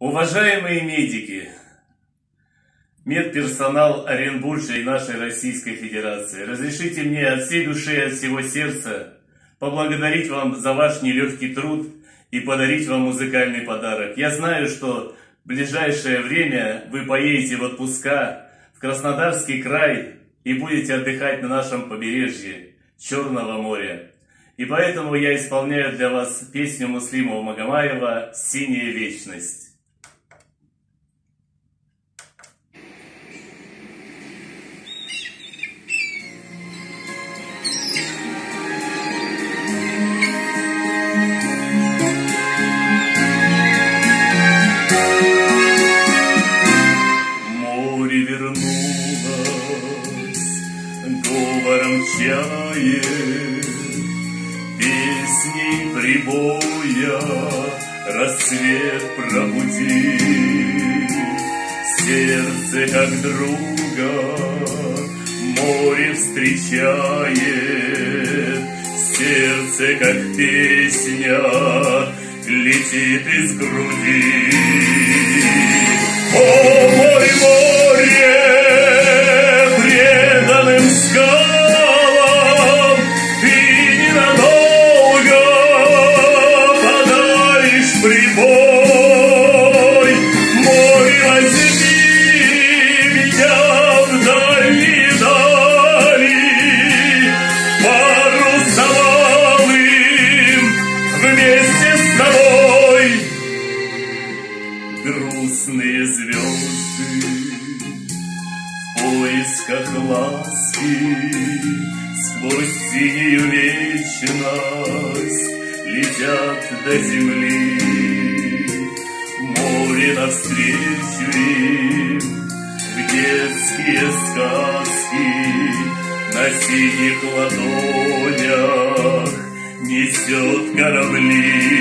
Уважаемые медики, медперсонал Оренбуржа и нашей Российской Федерации, разрешите мне от всей души и от всего сердца поблагодарить вам за ваш нелегкий труд и подарить вам музыкальный подарок. Я знаю, что в ближайшее время вы поедете в отпуска в Краснодарский край и будете отдыхать на нашем побережье Черного моря. И поэтому я исполняю для вас песню Муслимова Магомаева «Синяя вечность». Чает, Песней прибоя рассвет пробуди. Сердце как друга море встречает, Сердце как песня летит из груди. О, грустные звезды в поисках ласки сквозь синюю вечность летят до земли. Море навстречу им в детские сказки на синих ладонях несет корабли.